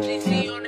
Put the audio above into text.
Prisión